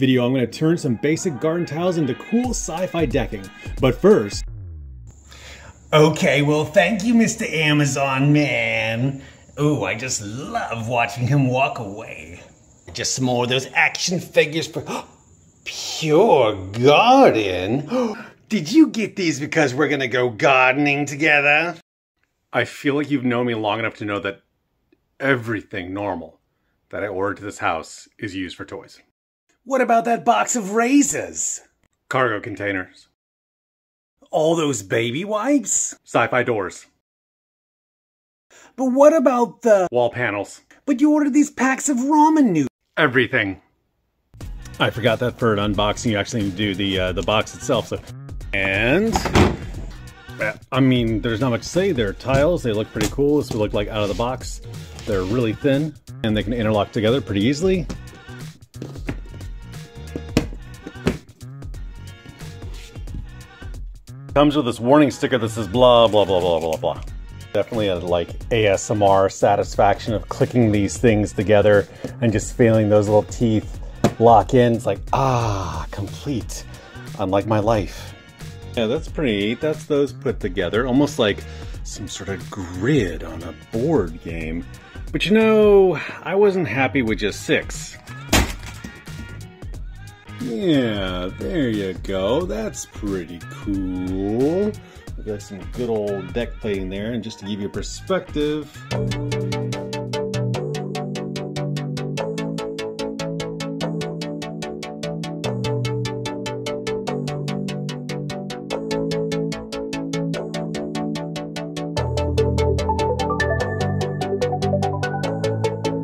video, I'm going to turn some basic garden tiles into cool sci-fi decking. But first... Okay, well thank you, Mr. Amazon Man. Ooh, I just love watching him walk away. Just some more of those action figures for Pure Garden. Did you get these because we're gonna go gardening together? I feel like you've known me long enough to know that everything normal that I ordered to this house is used for toys. What about that box of razors? Cargo containers. All those baby wipes? Sci-fi doors. But what about the... Wall panels. But you ordered these packs of ramen noodles. Everything. I forgot that for an unboxing you actually need to do the uh, the box itself. So, and I mean, there's not much to say. They're tiles. They look pretty cool. This would look like out of the box. They're really thin and they can interlock together pretty easily. Comes with this warning sticker that says blah, blah, blah, blah, blah, blah. Definitely a like ASMR satisfaction of clicking these things together and just feeling those little teeth lock in. It's like, ah, complete. Unlike my life. Yeah, that's pretty neat. That's those put together, almost like some sort of grid on a board game. But you know, I wasn't happy with just six. Yeah, there you go. That's pretty cool. We got some good old deck plating there, and just to give you a perspective.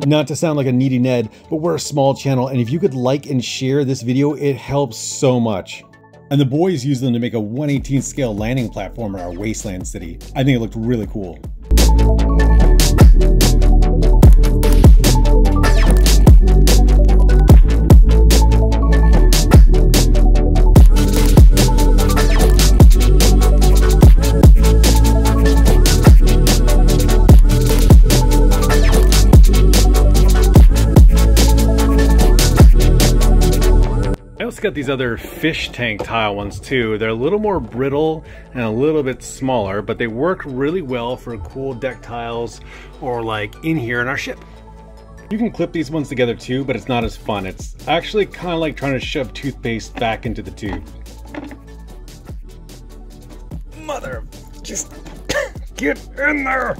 Not to sound like a needy Ned, but we're a small channel, and if you could like and share this video, it helps so much. And the boys used them to make a 118 scale landing platform in our wasteland city. I think it looked really cool. Got these other fish tank tile ones too. They're a little more brittle and a little bit smaller, but they work really well for cool deck tiles or like in here in our ship. You can clip these ones together too, but it's not as fun. It's actually kind of like trying to shove toothpaste back into the tube. Mother, just get in there.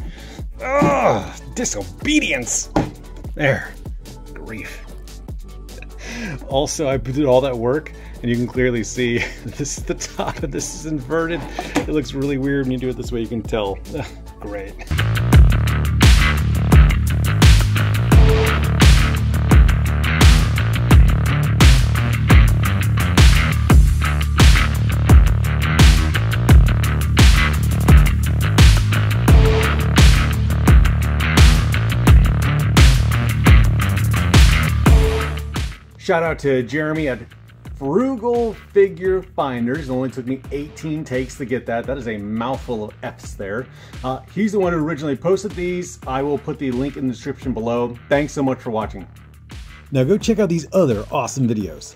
Ugh, disobedience. There, grief. Also, I did all that work, and you can clearly see this is the top and this is inverted. It looks really weird when you do it this way, you can tell. Great. Shout out to Jeremy at Frugal Figure Finders. It only took me 18 takes to get that. That is a mouthful of F's there. Uh, he's the one who originally posted these. I will put the link in the description below. Thanks so much for watching. Now go check out these other awesome videos.